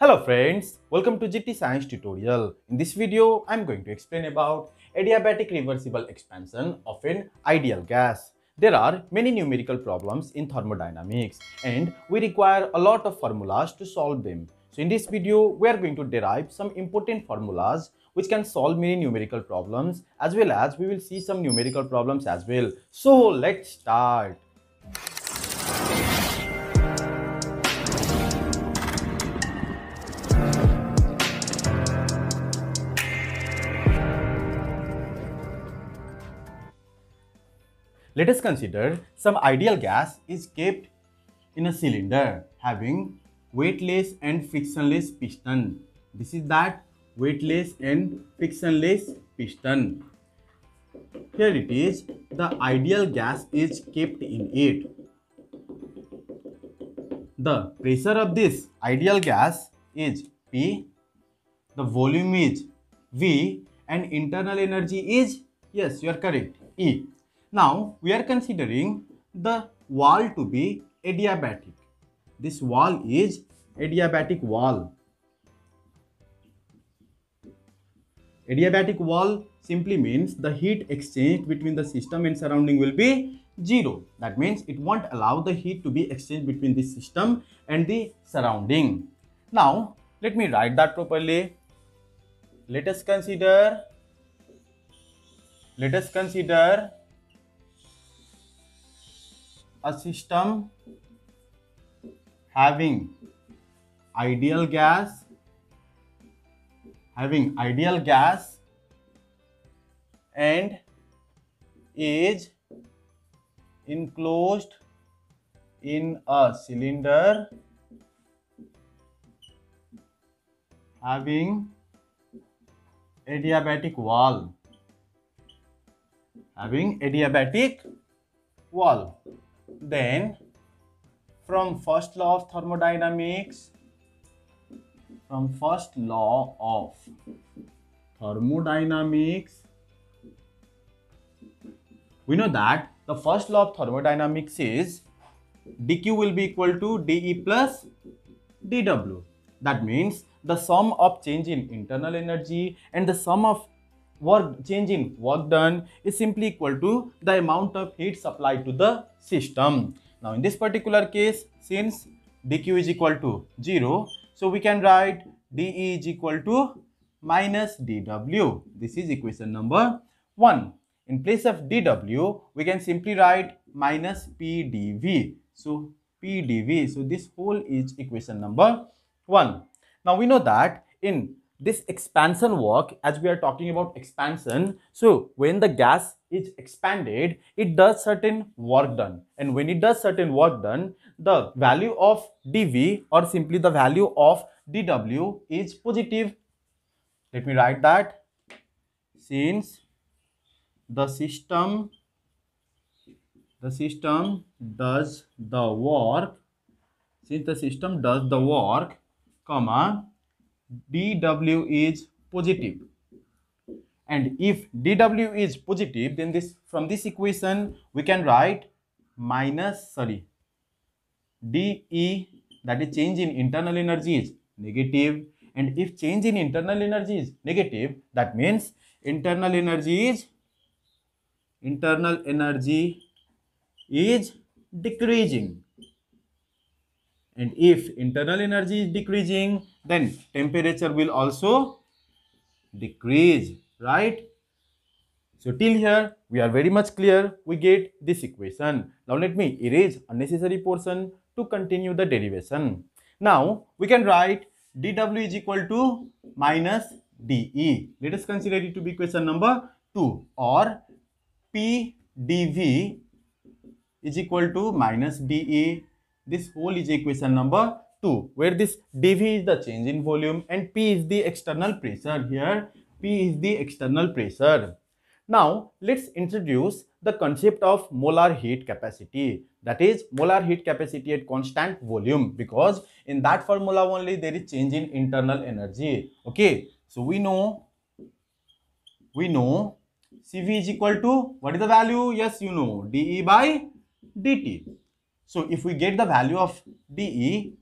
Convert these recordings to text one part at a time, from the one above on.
Hello friends, welcome to GT Science tutorial. In this video, I am going to explain about adiabatic reversible expansion of an ideal gas. There are many numerical problems in thermodynamics and we require a lot of formulas to solve them. So in this video, we are going to derive some important formulas which can solve many numerical problems as well as we will see some numerical problems as well. So let's start. Let us consider some ideal gas is kept in a cylinder having weightless and frictionless piston. This is that weightless and frictionless piston. Here it is, the ideal gas is kept in it. The pressure of this ideal gas is P, the volume is V and internal energy is, yes you are correct, E. Now we are considering the wall to be adiabatic. This wall is adiabatic wall. Adiabatic wall simply means the heat exchange between the system and surrounding will be zero. That means it won't allow the heat to be exchanged between the system and the surrounding. Now let me write that properly. Let us consider let us consider a system having ideal gas having ideal gas and is enclosed in a cylinder having adiabatic wall having adiabatic wall then from first law of thermodynamics from first law of thermodynamics we know that the first law of thermodynamics is dq will be equal to dE plus dW that means the sum of change in internal energy and the sum of work change in work done is simply equal to the amount of heat supplied to the system. Now in this particular case since dq is equal to 0 so we can write dE is equal to minus dW. This is equation number 1. In place of dW we can simply write minus pdV. So pdV. So this whole is equation number 1. Now we know that in this expansion work as we are talking about expansion so when the gas is expanded it does certain work done. And when it does certain work done the value of dv or simply the value of dw is positive. Let me write that. Since the system the system does the work since the system does the work comma dw is positive. And if dw is positive then this from this equation we can write minus sorry de that is change in internal energy is negative. And if change in internal energy is negative that means internal energy is internal energy is decreasing and if internal energy is decreasing then temperature will also decrease right? So till here we are very much clear. We get this equation. Now let me erase unnecessary portion to continue the derivation. Now we can write dw is equal to minus de. Let us consider it to be equation number 2 or p dv is equal to minus de this whole is equation number 2 where this dV is the change in volume and P is the external pressure here. P is the external pressure. Now let's introduce the concept of molar heat capacity. That is molar heat capacity at constant volume because in that formula only there is change in internal energy. Okay so we know we know cv is equal to what is the value? Yes you know de by dt so if we get the value of dE,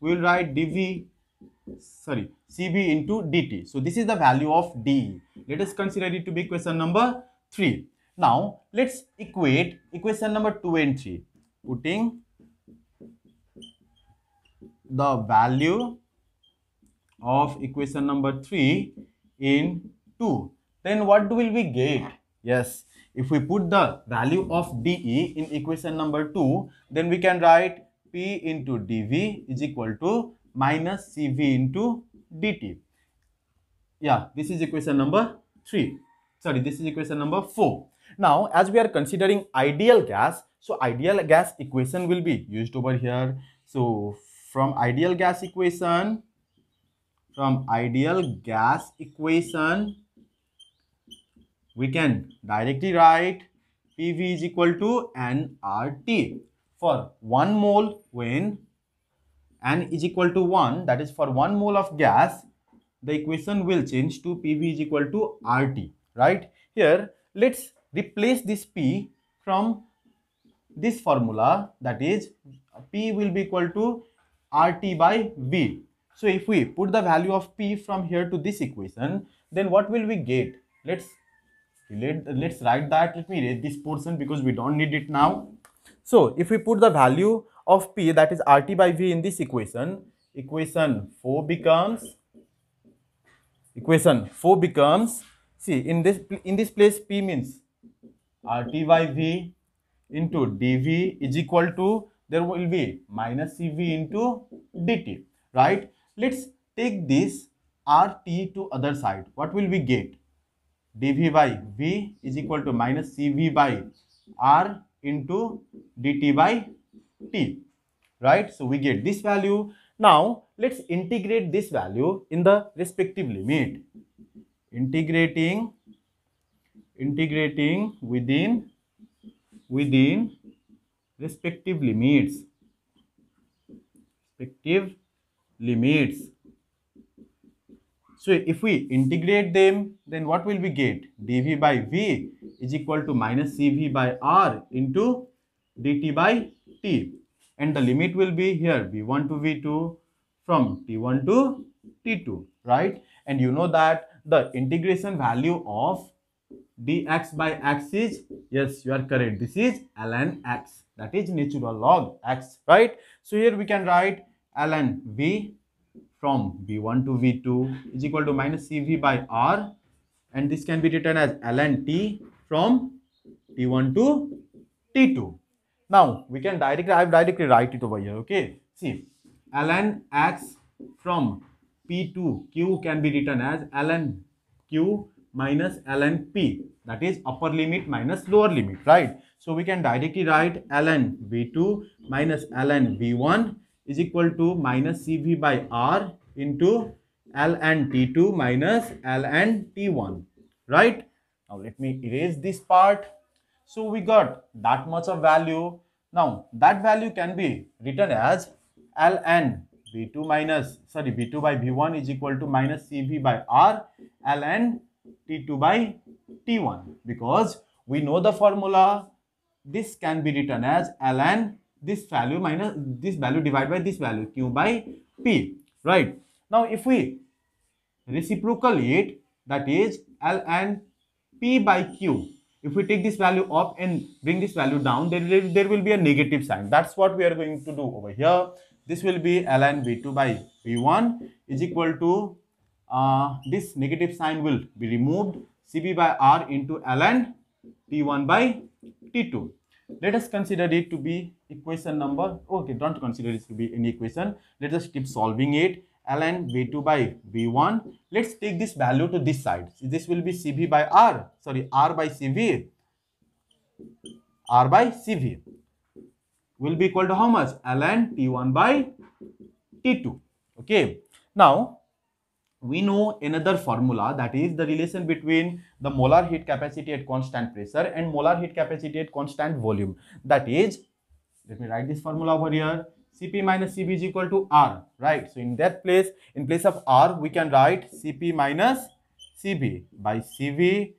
we will write dV sorry cv into dt so this is the value of de let us consider it to be question number 3 now let's equate equation number 2 and 3 putting the value of equation number 3 in 2 then what will we get? Yes if we put the value of dE in equation number 2 then we can write P into dV is equal to minus CV into dt. Yeah, this is equation number 3. Sorry, this is equation number 4. Now, as we are considering ideal gas, so ideal gas equation will be used over here. So, from ideal gas equation, from ideal gas equation, we can directly write PV is equal to nRT for 1 mole when n is equal to 1 that is for 1 mole of gas the equation will change to PV is equal to RT right? Here let's replace this P from this formula that is P will be equal to RT by V. So if we put the value of P from here to this equation then what will we get? Let's let, let's write that let me read this portion because we don't need it now so if we put the value of P that is RT by V in this equation, equation 4 becomes, equation 4 becomes, see in this, in this place P means RT by V into dV is equal to, there will be minus CV into dt, right? Let's take this RT to other side. What will we get? dV by V is equal to minus CV by R into dt by t. Right? So we get this value. Now let's integrate this value in the respective limit. Integrating integrating within within respective limits. Respective limits so if we integrate them, then what will we get? dV by V is equal to minus CV by R into dt by T. And the limit will be here V1 to V2 from T1 to T2, right? And you know that the integration value of dx by x is, yes, you are correct. This is ln x. That is natural log x, right? So here we can write ln V from V1 to V2 is equal to minus CV by R and this can be written as ln T from T1 to T2. Now we can directly, I have directly write it over here, okay. See, ln X from P2 Q can be written as ln Q minus ln P that is upper limit minus lower limit, right. So we can directly write ln V2 minus ln V1 is equal to minus CV by R into ln T2 minus ln T1, right? Now let me erase this part. So we got that much of value. Now that value can be written as ln V2 minus, sorry, V2 by V1 is equal to minus CV by R, ln T2 by T1 because we know the formula. This can be written as Ln this value minus this value divided by this value q by p right? Now if we reciprocate that is ln p by q if we take this value up and bring this value down there there will be a negative sign. That's what we are going to do over here. This will be ln v2 by v1 is equal to uh, this negative sign will be removed cv by r into ln t1 by t2 let us consider it to be equation number okay don't consider it to be any equation. Let us keep solving it. Ln v2 by v1 let's take this value to this side. This will be cv by r. Sorry r by cv r by cv will be equal to how much? Ln t1 by t2 okay. Now we know another formula that is the relation between the molar heat capacity at constant pressure and molar heat capacity at constant volume. That is, let me write this formula over here. Cp minus Cv is equal to R, right? So in that place, in place of R, we can write Cp minus Cv by Cv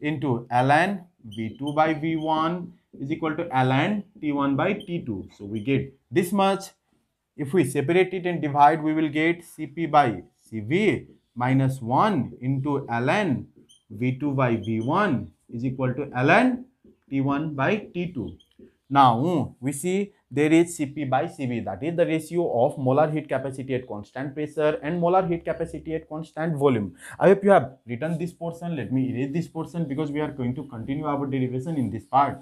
into ln V2 by V1 is equal to ln T1 by T2. So we get this much if we separate it and divide, we will get Cp by Cv minus 1 into ln V2 by V1 is equal to ln T1 by T2. Now, we see there is Cp by Cv that is the ratio of molar heat capacity at constant pressure and molar heat capacity at constant volume. I hope you have written this portion. Let me erase this portion because we are going to continue our derivation in this part.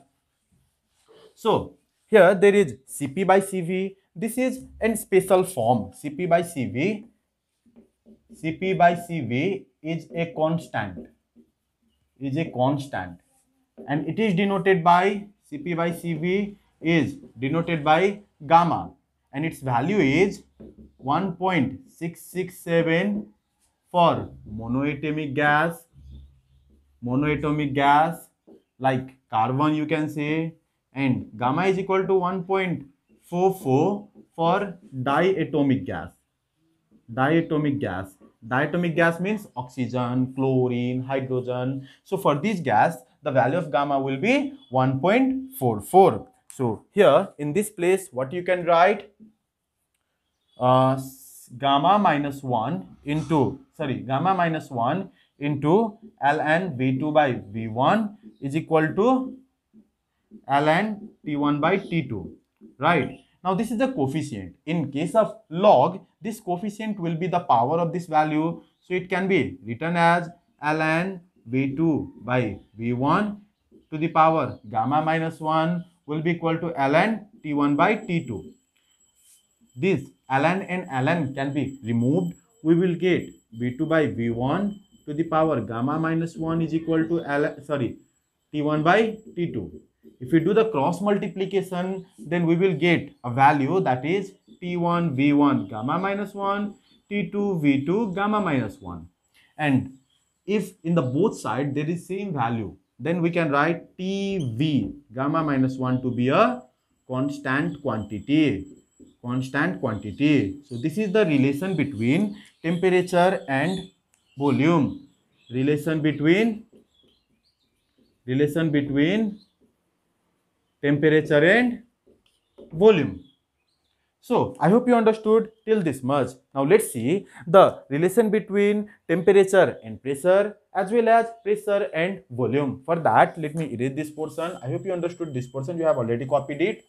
So, here there is Cp by Cv. This is in special form. Cp by Cv. Cp by Cv is a constant. Is a constant. And it is denoted by Cp by Cv is denoted by gamma. And its value is 1.667 for monoatomic gas. Monoatomic gas like carbon you can say and gamma is equal to 1.44 for diatomic gas. Diatomic gas. Diatomic gas means oxygen, chlorine, hydrogen. So for this gas, the value of gamma will be 1.44. So here in this place, what you can write? Uh, gamma minus 1 into, sorry, gamma minus 1 into ln V2 by V1 is equal to ln T1 by T2, right? Now this is the coefficient. In case of log, this coefficient will be the power of this value. So it can be written as ln V2 by V1 to the power gamma minus 1 will be equal to ln T1 by T2. This ln and ln can be removed. We will get V2 by V1 to the power gamma minus 1 is equal to L, sorry, T1 by T2. If we do the cross multiplication, then we will get a value that is T1 V1 gamma minus 1, T2 V2 gamma minus 1. And if in the both side there is same value, then we can write TV gamma minus 1 to be a constant quantity. Constant quantity. So this is the relation between temperature and volume. Relation between relation between temperature and volume. So, I hope you understood till this much. Now, let's see the relation between temperature and pressure as well as pressure and volume. For that, let me erase this portion. I hope you understood this portion. You have already copied it.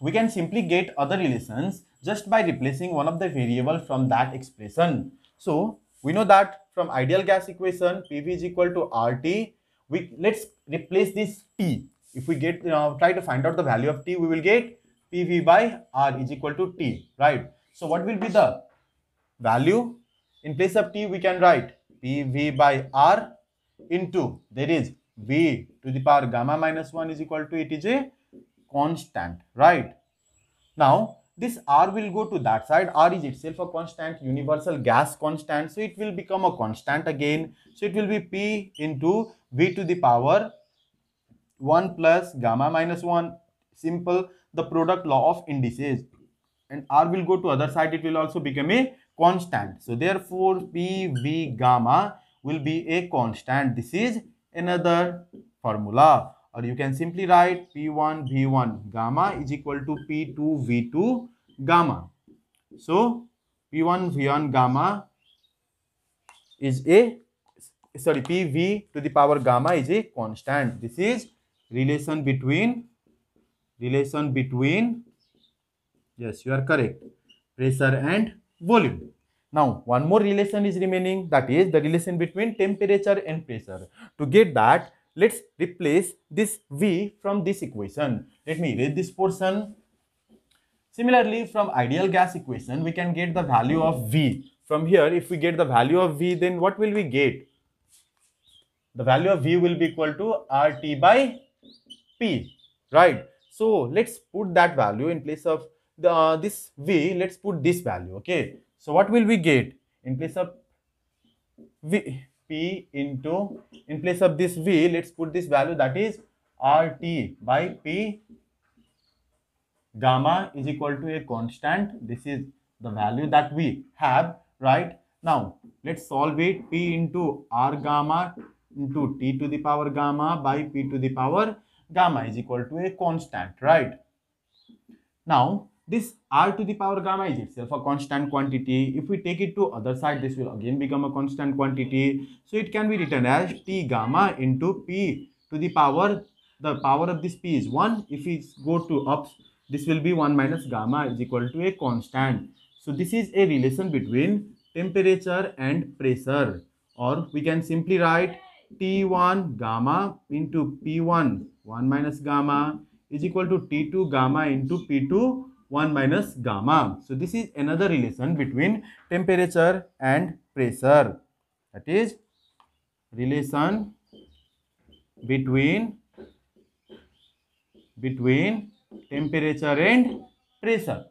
We can simply get other relations just by replacing one of the variable from that expression. So, we know that from ideal gas equation, PV is equal to RT we let's replace this t. If we get uh, try to find out the value of t we will get pv by r is equal to t right? So what will be the value? In place of t we can write pv by r into there is v to the power gamma minus 1 is equal to it is a constant right? Now this r will go to that side. r is itself a constant universal gas constant. So it will become a constant again. So it will be p into v to the power 1 plus gamma minus 1 simple. The product law of indices. And r will go to other side. It will also become a constant. So therefore p v gamma will be a constant. This is another formula or you can simply write p1 v1 gamma is equal to p2 v2 gamma. So p1 v1 gamma is a sorry pv to the power gamma is a constant. This is relation between relation between yes you are correct pressure and volume. Now one more relation is remaining that is the relation between temperature and pressure. To get that let's replace this v from this equation. Let me read this portion. Similarly from ideal gas equation we can get the value of v. From here if we get the value of v then what will we get? The value of V will be equal to RT by P, right? So let's put that value in place of the uh, this V, let's put this value, okay? So what will we get? In place of V, P into, in place of this V, let's put this value that is RT by P gamma is equal to a constant. This is the value that we have, right? Now, let's solve it. P into R gamma into t to the power gamma by p to the power gamma is equal to a constant, right? Now, this r to the power gamma is itself a constant quantity. If we take it to other side, this will again become a constant quantity. So, it can be written as T gamma into P to the power, the power of this P is 1. If we go to up, this will be 1 minus gamma is equal to a constant. So, this is a relation between temperature and pressure or we can simply write T1 gamma into P1 1 minus gamma is equal to T2 gamma into P2 1 minus gamma. So, this is another relation between temperature and pressure. That is relation between between temperature and pressure.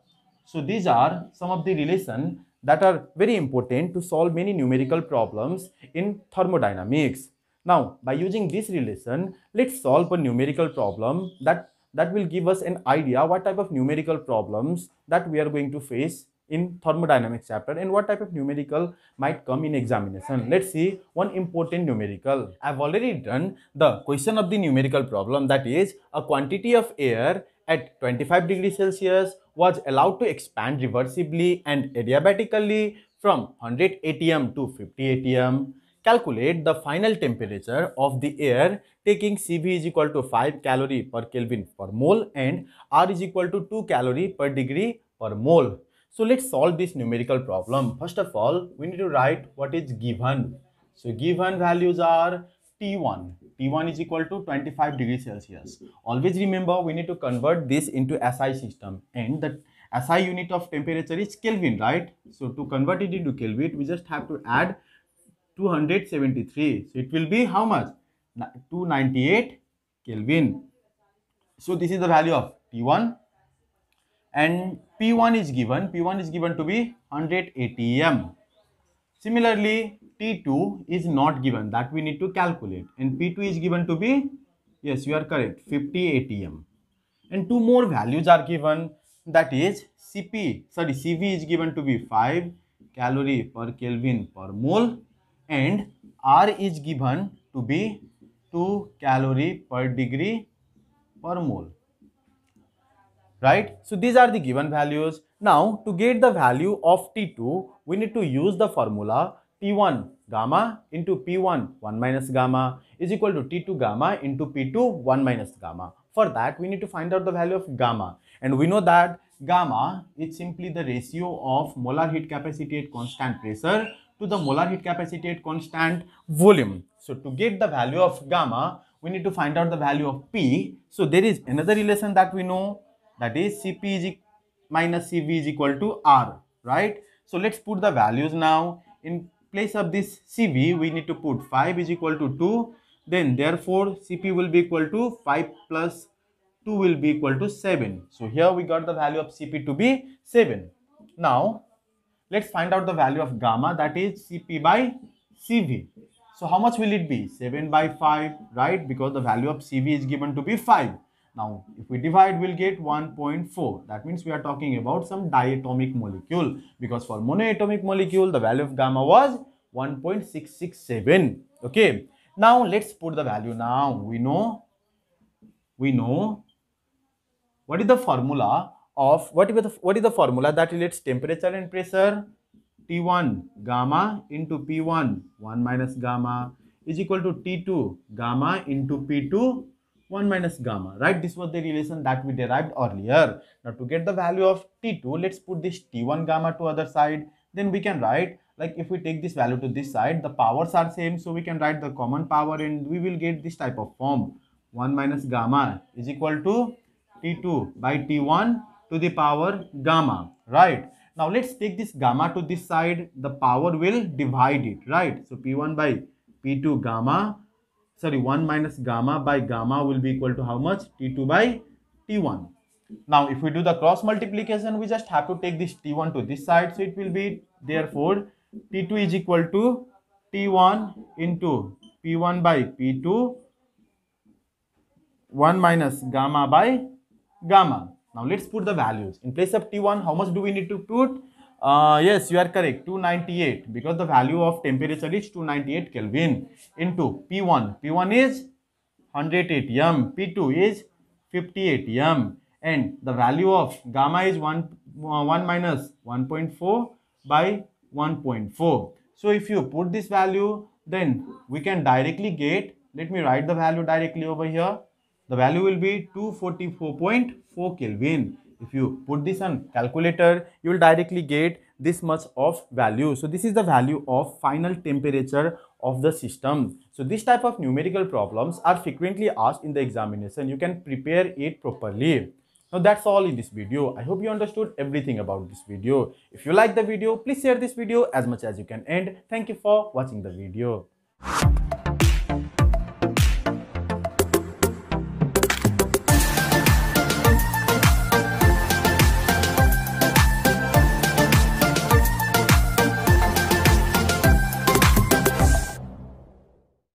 So, these are some of the relation that are very important to solve many numerical problems in thermodynamics. Now, by using this relation, let's solve a numerical problem that, that will give us an idea what type of numerical problems that we are going to face in thermodynamics chapter and what type of numerical might come in examination. Let's see one important numerical. I've already done the question of the numerical problem that is a quantity of air at 25 degrees Celsius was allowed to expand reversibly and adiabatically from 100 atm to 50 atm Calculate the final temperature of the air taking Cv is equal to 5 calorie per Kelvin per mole and R is equal to 2 calorie per degree per mole. So let's solve this numerical problem. First of all, we need to write what is given. So given values are T1. T1 is equal to 25 degrees Celsius. Always remember we need to convert this into SI system and the SI unit of temperature is Kelvin, right? So to convert it into Kelvin, we just have to add 273. So it will be how much? 298 Kelvin. So this is the value of T1 and P1 is given. P1 is given to be 100 atm. Similarly, T2 is not given that we need to calculate and P2 is given to be, yes you are correct, 50 atm. And two more values are given that is Cp, sorry Cv is given to be 5 calorie per Kelvin per mole and R is given to be 2 calorie per degree per mole. Right? So these are the given values. Now to get the value of T2, we need to use the formula T1 gamma into P1 1 minus gamma is equal to T2 gamma into P2 1 minus gamma. For that, we need to find out the value of gamma. And we know that gamma is simply the ratio of molar heat capacity at constant pressure to the molar heat capacity at constant volume. So to get the value of gamma, we need to find out the value of P. So there is another relation that we know that is Cp is minus Cv is equal to R, right? So let's put the values now. In place of this Cv, we need to put 5 is equal to 2. Then therefore Cp will be equal to 5 plus 2 will be equal to 7. So here we got the value of Cp to be 7. Now Let's find out the value of gamma that is Cp by Cv. So how much will it be? 7 by 5, right? Because the value of Cv is given to be 5. Now, if we divide, we'll get 1.4. That means we are talking about some diatomic molecule. Because for monoatomic molecule, the value of gamma was 1.667. Okay. Now, let's put the value now. We know, we know what is the formula of what is the what is the formula that relates temperature and pressure? T1 gamma into P1 1 minus gamma is equal to T2 gamma into P2 1 minus gamma right? This was the relation that we derived earlier. Now to get the value of T2 let's put this T1 gamma to other side. Then we can write like if we take this value to this side the powers are same so we can write the common power and we will get this type of form. 1 minus gamma is equal to T2 by T1 to the power gamma, right? Now let's take this gamma to this side, the power will divide it, right? So P1 by P2 gamma, sorry 1 minus gamma by gamma will be equal to how much? T2 by T1. Now if we do the cross multiplication, we just have to take this T1 to this side. So it will be therefore T2 is equal to T1 into P1 by P2 1 minus gamma by gamma. Now let's put the values. In place of T1, how much do we need to put? Uh, yes, you are correct, 298 because the value of temperature is 298 Kelvin into P1. P1 is 100 atm, P2 is 58 atm and the value of gamma is 1, uh, 1 minus 1.4 by 1.4. So if you put this value then we can directly get let me write the value directly over here the value will be 244.4 Kelvin if you put this on calculator you will directly get this much of value so this is the value of final temperature of the system so this type of numerical problems are frequently asked in the examination you can prepare it properly now that's all in this video. I hope you understood everything about this video. If you like the video, please share this video as much as you can and thank you for watching the video.